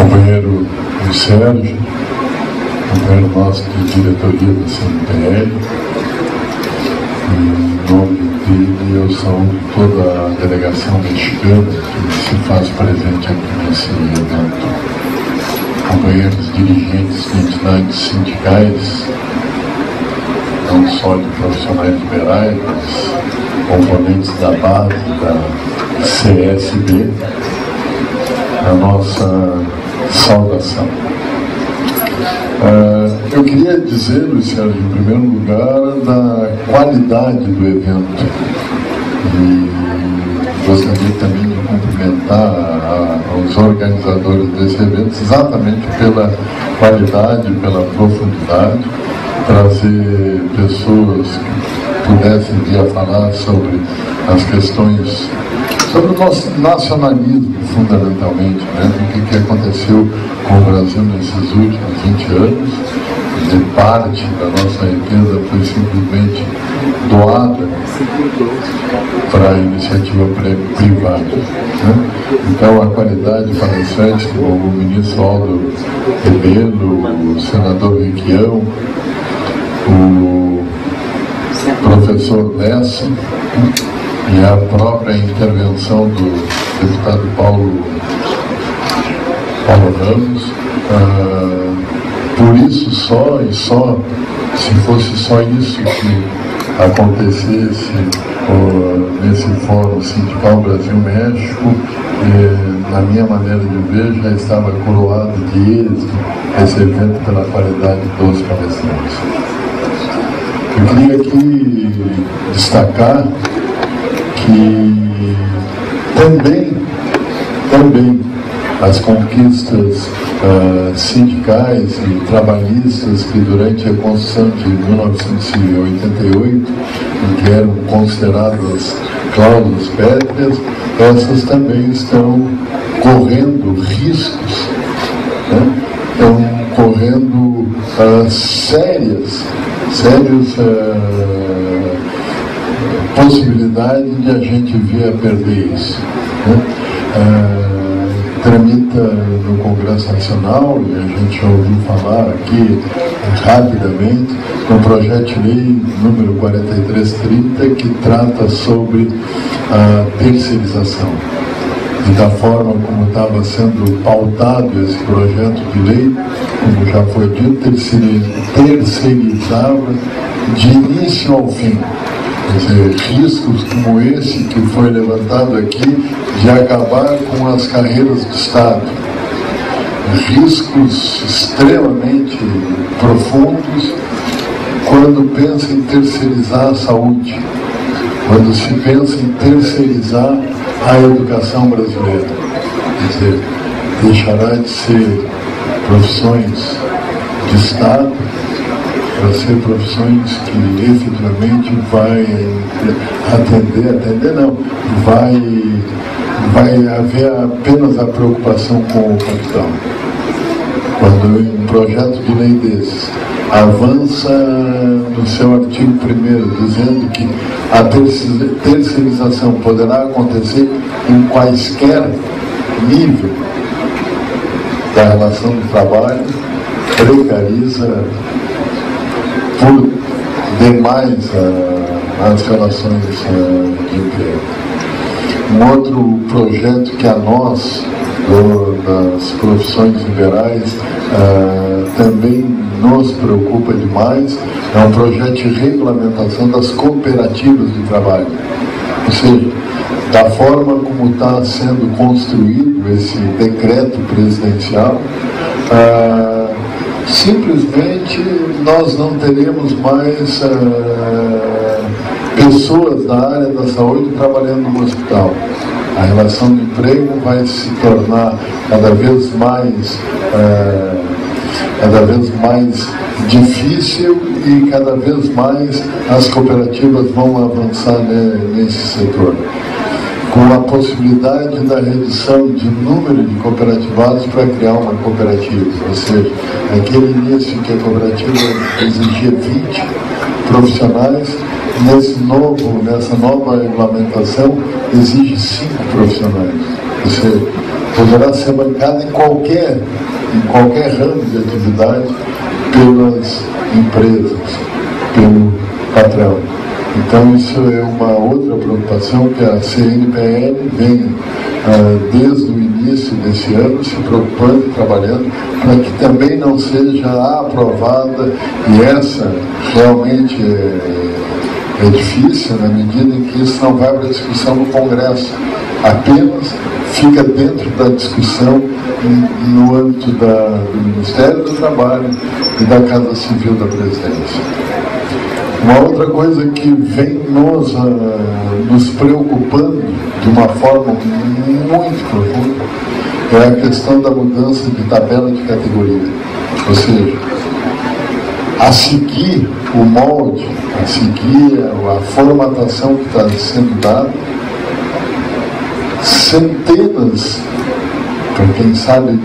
companheiro Sérgio, companheiro nosso de diretoria da CNPL, em nome dele eu saúdo toda a delegação mexicana que se faz presente aqui nesse evento. Companheiros dirigentes de entidades sindicais, não só de profissionais liberais, mas componentes da base da CSB, a nossa saudação. Uh, eu queria dizer, Sérgio, em primeiro lugar, da qualidade do evento. E gostaria também de cumprimentar a, os organizadores desse evento exatamente pela qualidade, pela profundidade, trazer pessoas que pudessem vir a falar sobre as questões sobre o nosso nacionalismo, fundamentalmente, né? o que, que aconteceu com o Brasil nesses últimos 20 anos. De parte da nossa riqueza foi simplesmente doada para a iniciativa privada. Né? Então, a qualidade palestrante, como o ministro Aldo Rebelo, o senador Requião, o professor Lessa, e a própria intervenção do deputado Paulo, Paulo Ramos. Uh, por isso só e só, se fosse só isso que acontecesse nesse fórum sindical Brasil-México, eh, na minha maneira de ver, já estava coroado de êxito esse evento pela qualidade dos palestrantes. Eu queria aqui destacar que também, também as conquistas uh, sindicais e trabalhistas que durante a Constituição de 1988, que eram consideradas cláusulas pétreas, essas também estão correndo riscos, né? estão correndo uh, sérias, sérios uh, possibilidade de a gente vir a perder isso. Né? Ah, tramita no Congresso Nacional, e a gente já ouviu falar aqui rapidamente, no projeto de lei número 4330, que trata sobre a terceirização. E da forma como estava sendo pautado esse projeto de lei, como já foi dito, terceirizava de início ao fim Riscos como esse que foi levantado aqui de acabar com as carreiras do Estado. Riscos extremamente profundos quando pensa em terceirizar a saúde, quando se pensa em terceirizar a educação brasileira. Quer dizer, deixará de ser profissões de Estado para ser profissões que efetivamente vai atender, atender não, vai, vai haver apenas a preocupação com o capital. Quando um projeto de lei desses avança no seu artigo 1 dizendo que a terceirização poderá acontecer em quaisquer nível da relação de trabalho, precariza por demais as relações de emprego. Um outro projeto que a nós, do, das profissões liberais, uh, também nos preocupa demais, é um projeto de regulamentação das cooperativas de trabalho. Ou seja, da forma como está sendo construído esse decreto presidencial, uh, simplesmente nós não teremos mais uh, pessoas da área da saúde trabalhando no hospital. A relação de emprego vai se tornar cada vez mais, uh, cada vez mais difícil e cada vez mais as cooperativas vão avançar nesse setor com a possibilidade da redução de número de cooperativados para criar uma cooperativa. Ou seja, naquele início que a cooperativa exigia 20 profissionais, nesse novo, nessa nova regulamentação exige 5 profissionais. Ou seja, poderá ser bancada em qualquer, em qualquer ramo de atividade pelas empresas, pelo patrão. Então isso é uma outra preocupação que a CNPL vem ah, desde o início desse ano se preocupando e trabalhando para que também não seja aprovada e essa realmente é, é difícil na medida em que isso não vai para discussão no Congresso, apenas fica dentro da discussão no âmbito da, do Ministério do Trabalho e da Casa Civil da Presidência. Uma outra coisa que vem nos, uh, nos preocupando de uma forma muito profunda é a questão da mudança de tabela de categoria. Ou seja, a seguir o molde, a seguir a formatação que está sendo dada, centenas, para quem sabe,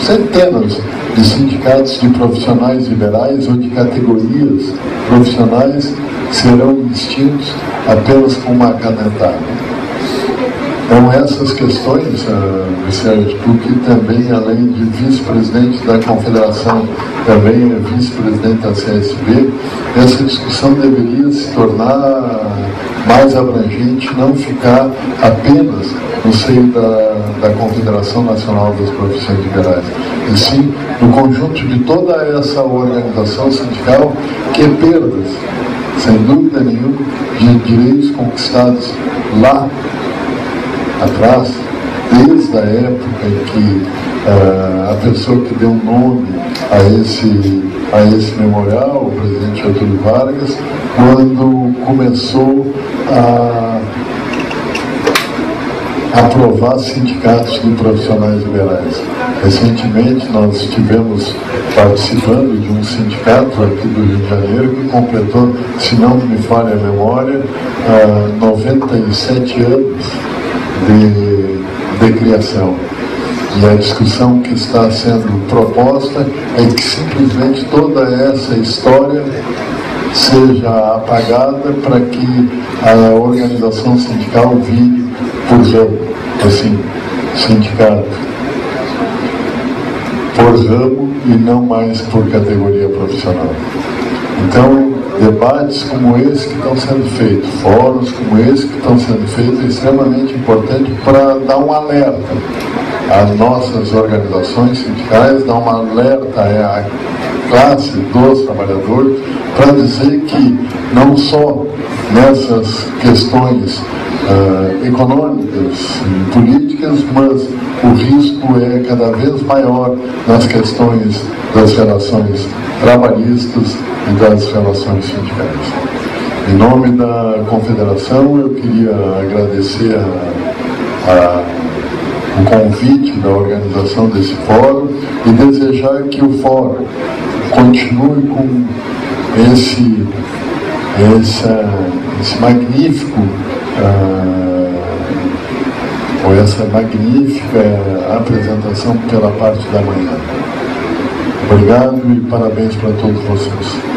centenas de sindicatos de profissionais liberais ou de categorias profissionais serão extintos apenas com uma canetada. Então essas questões, uh, Sérgio, porque também, além de vice-presidente da Confederação, também é vice-presidente da CSB, essa discussão deveria se tornar mais abrangente, não ficar apenas no seio da, da Confederação Nacional das Profissões Liberais, e sim no conjunto de toda essa organização sindical que é perdas, sem dúvida nenhuma, de direitos conquistados lá atrás, desde a época em que uh, a pessoa que deu nome a esse, a esse memorial, o presidente Getúlio Vargas, quando começou a aprovar sindicatos de profissionais liberais. Recentemente nós estivemos participando de um sindicato aqui do Rio de Janeiro que completou, se não me falha a memória, 97 anos de, de criação. E a discussão que está sendo proposta é que simplesmente toda essa história seja apagada para que a organização sindical vire por ramo, assim, sindicato, por ramo e não mais por categoria profissional. Então, debates como esse que estão sendo feitos, fóruns como esse que estão sendo feitos, é extremamente importante para dar um alerta às nossas organizações sindicais, dar um alerta à classe dos trabalhadores, para dizer que não só nessas questões uh, econômicas e políticas, mas o risco é cada vez maior nas questões das relações trabalhistas e das relações sindicais. Em nome da Confederação, eu queria agradecer a, a, o convite da organização desse fórum e desejar que o fórum continue com esse, essa, esse magnífico uh, ou essa magnífica apresentação pela parte da manhã. Obrigado e parabéns para todos vocês.